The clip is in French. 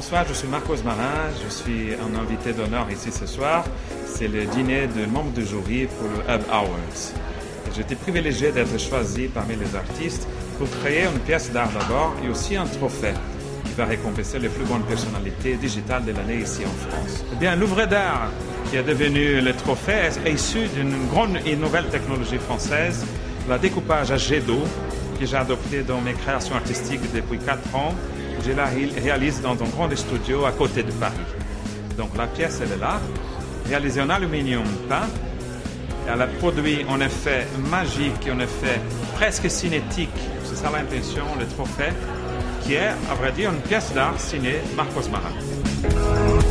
bonsoir, je suis Marcos Marin, je suis un invité d'honneur ici ce soir. C'est le dîner de membres de jury pour le Hub Awards. Été privilégié d'être choisi parmi les artistes pour créer une pièce d'art d'abord et aussi un trophée qui va récompenser les plus bonnes personnalités digitales de l'année ici en France. Eh bien, l'œuvre d'art qui est devenu le trophée est issu d'une grande et nouvelle technologie française, la découpage à jet d'eau, que j'ai adopté dans mes créations artistiques depuis 4 ans. Je la réalise dans un grand studio à côté de Paris. Donc la pièce, elle est là, réalisée en aluminium peint. Elle a produit un effet magique, un effet presque cinétique. C'est ça l'intention, le trophée, qui est, à vrai dire, une pièce d'art signée Marcos Marin.